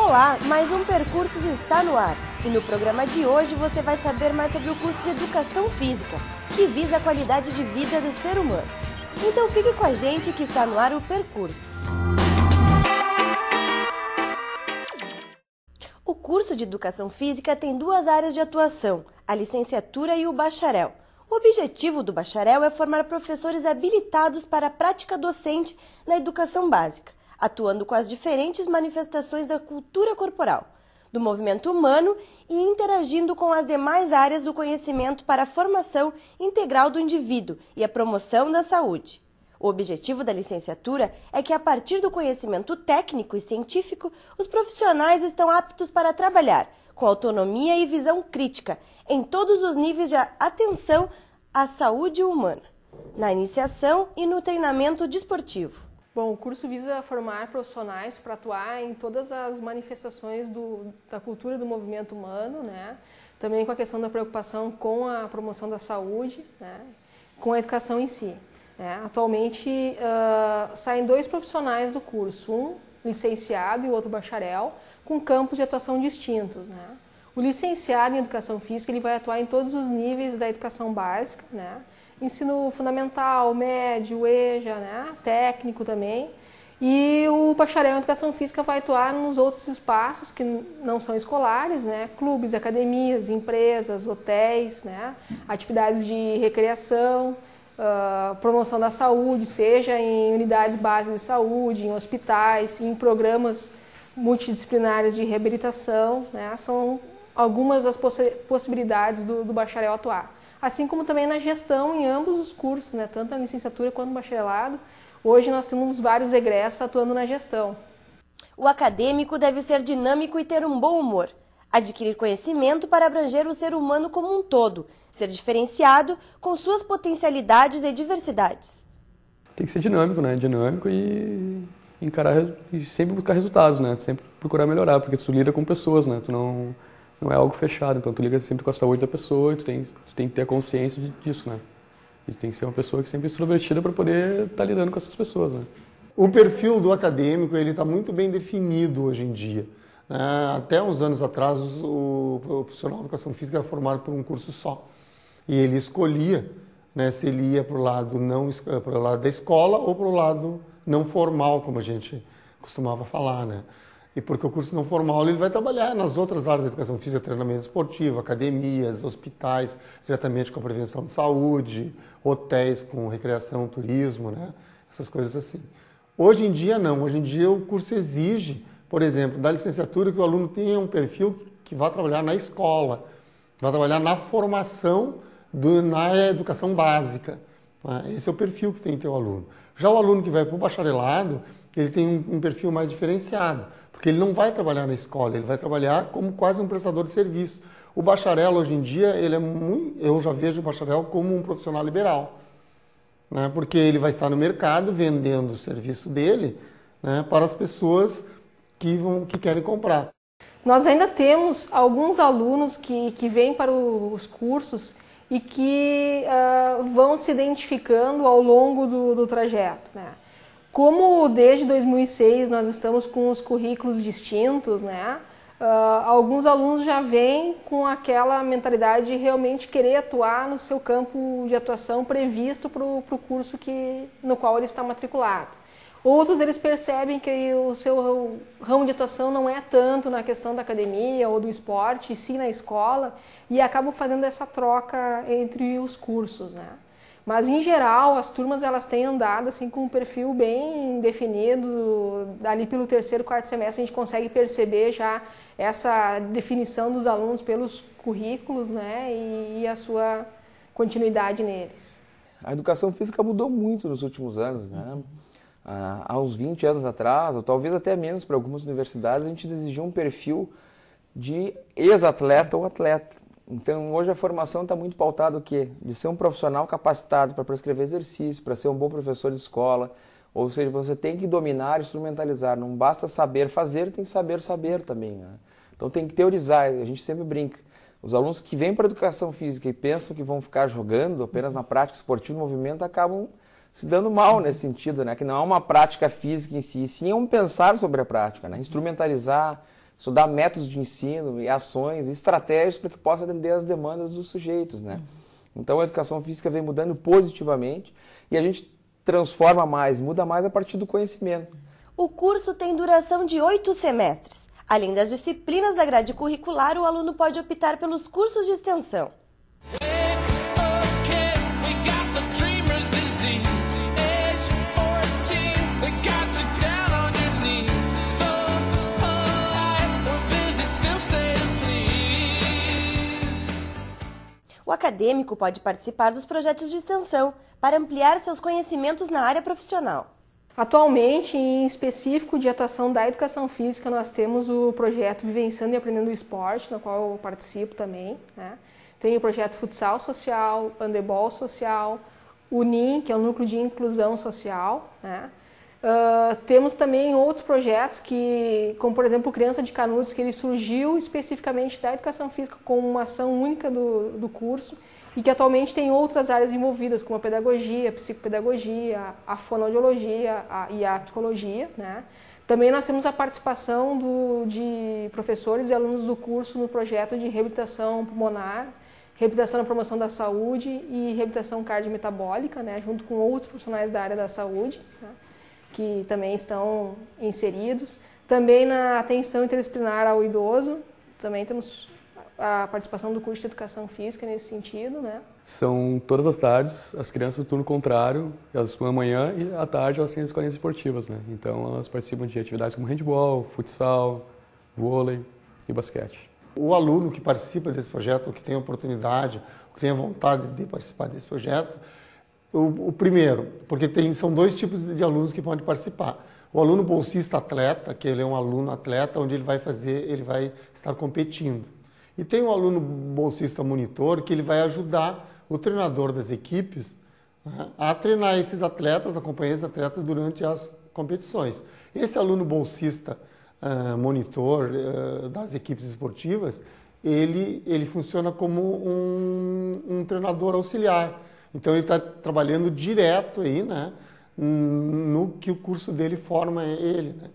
Olá, mais um Percursos está no ar. E no programa de hoje você vai saber mais sobre o curso de Educação Física, que visa a qualidade de vida do ser humano. Então fique com a gente que está no ar o Percursos. O curso de Educação Física tem duas áreas de atuação, a licenciatura e o bacharel. O objetivo do bacharel é formar professores habilitados para a prática docente na educação básica atuando com as diferentes manifestações da cultura corporal, do movimento humano e interagindo com as demais áreas do conhecimento para a formação integral do indivíduo e a promoção da saúde. O objetivo da licenciatura é que, a partir do conhecimento técnico e científico, os profissionais estão aptos para trabalhar com autonomia e visão crítica em todos os níveis de atenção à saúde humana, na iniciação e no treinamento desportivo. Bom, o curso visa formar profissionais para atuar em todas as manifestações do, da cultura do movimento humano, né? também com a questão da preocupação com a promoção da saúde, né? com a educação em si. Né? Atualmente uh, saem dois profissionais do curso, um licenciado e outro bacharel, com campos de atuação distintos. Né? O licenciado em educação física ele vai atuar em todos os níveis da educação básica, né? Ensino fundamental, médio, EJA, né? técnico também. E o bacharel em educação física vai atuar nos outros espaços que não são escolares, né? clubes, academias, empresas, hotéis, né? atividades de recreação, uh, promoção da saúde, seja em unidades básicas de saúde, em hospitais, em programas multidisciplinares de reabilitação. Né? São algumas das possibilidades do, do bacharel atuar assim como também na gestão em ambos os cursos, né, tanto na licenciatura quanto no bacharelado. Hoje nós temos vários egressos atuando na gestão. O acadêmico deve ser dinâmico e ter um bom humor. Adquirir conhecimento para abranger o ser humano como um todo, ser diferenciado com suas potencialidades e diversidades. Tem que ser dinâmico, né? Dinâmico e encarar e sempre buscar resultados, né? Sempre procurar melhorar, porque tu lida com pessoas, né? Tu não não é algo fechado. Então tu liga sempre com a saúde da pessoa e tu tem, tu tem que ter a consciência disso, né? E tem que ser uma pessoa que sempre é extrovertida para poder estar tá lidando com essas pessoas, né? O perfil do acadêmico ele está muito bem definido hoje em dia. Né? Até uns anos atrás o, o profissional de educação física era formado por um curso só e ele escolhia né, se ele ia para o lado não para o lado da escola ou para o lado não formal, como a gente costumava falar, né? E porque o curso não formal ele vai trabalhar nas outras áreas da educação física, treinamento esportivo, academias, hospitais, diretamente com a prevenção de saúde, hotéis com recreação, turismo, né? essas coisas assim. Hoje em dia não, hoje em dia o curso exige, por exemplo, da licenciatura que o aluno tenha um perfil que vá trabalhar na escola, vá trabalhar na formação do, na educação básica. Né? Esse é o perfil que tem que ter o aluno. Já o aluno que vai para o bacharelado, ele tem um, um perfil mais diferenciado porque ele não vai trabalhar na escola, ele vai trabalhar como quase um prestador de serviço. O bacharel, hoje em dia, ele é muito, eu já vejo o bacharel como um profissional liberal, né? porque ele vai estar no mercado vendendo o serviço dele né? para as pessoas que, vão, que querem comprar. Nós ainda temos alguns alunos que, que vêm para os cursos e que uh, vão se identificando ao longo do, do trajeto. Né? Como desde 2006 nós estamos com os currículos distintos, né? Uh, alguns alunos já vêm com aquela mentalidade de realmente querer atuar no seu campo de atuação previsto para o curso que, no qual ele está matriculado. Outros eles percebem que o seu ramo de atuação não é tanto na questão da academia ou do esporte, e sim na escola, e acabam fazendo essa troca entre os cursos, né? Mas em geral, as turmas elas têm andado assim com um perfil bem definido. Ali pelo terceiro, quarto semestre a gente consegue perceber já essa definição dos alunos pelos currículos, né, e, a sua continuidade neles. A educação física mudou muito nos últimos anos, né? Ah, há uns 20 anos atrás, ou talvez até menos para algumas universidades, a gente exigia um perfil de ex-atleta ou atleta. Então, hoje a formação está muito pautada o quê? De ser um profissional capacitado para prescrever exercício, para ser um bom professor de escola. Ou seja, você tem que dominar, instrumentalizar. Não basta saber fazer, tem que saber saber também. Né? Então, tem que teorizar. A gente sempre brinca. Os alunos que vêm para a educação física e pensam que vão ficar jogando apenas na prática esportiva, movimento, acabam se dando mal nesse sentido, né? Que não é uma prática física em si, sim é um pensar sobre a prática, né? Instrumentalizar, estudar métodos de ensino e ações e estratégias para que possa atender às demandas dos sujeitos, né? Então a educação física vem mudando positivamente e a gente transforma mais, muda mais a partir do conhecimento. O curso tem duração de oito semestres. Além das disciplinas da grade curricular, o aluno pode optar pelos cursos de extensão. O acadêmico pode participar dos projetos de extensão para ampliar seus conhecimentos na área profissional. Atualmente, em específico de atuação da educação física, nós temos o projeto Vivenciando e Aprendendo o Esporte, no qual eu participo também. Né? Tem o projeto Futsal Social, Handebol Social, o NIM, que é o Núcleo de Inclusão Social. Né? Uh, temos também outros projetos que, como por exemplo Criança de Canudos, que ele surgiu especificamente da educação física como uma ação única do, do curso e que atualmente tem outras áreas envolvidas, como a pedagogia, a psicopedagogia, a fonoaudiologia a, e a psicologia. Né? Também nós temos a participação do, de professores e alunos do curso no projeto de reabilitação pulmonar, reabilitação na promoção da saúde e reabilitação cardiometabólica, né? junto com outros profissionais da área da saúde. Né? Que também estão inseridos. Também na atenção interdisciplinar ao idoso, também temos a participação do curso de Educação Física nesse sentido, né? São todas as tardes, as crianças do turno contrário, elas estudam amanhã e à tarde elas têm as escolinhas esportivas, né? Então elas participam de atividades como handball, futsal, vôlei e basquete. O aluno que participa desse projeto, que tem a oportunidade, que tem a vontade de participar desse projeto, o, o, primeiro, porque tem, são dois tipos de alunos que podem participar. O aluno bolsista atleta, que ele é um aluno atleta, onde ele vai fazer, ele vai estar competindo. E tem o aluno bolsista monitor, que ele vai ajudar o treinador das equipes né, a treinar esses atletas, acompanhar esses atletas durante as competições. Esse aluno bolsista uh, monitor uh, das equipes esportivas, ele, ele funciona como um, um treinador auxiliar então ele está trabalhando direto aí, né, no que o curso dele forma ele, né?